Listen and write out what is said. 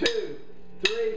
two, three,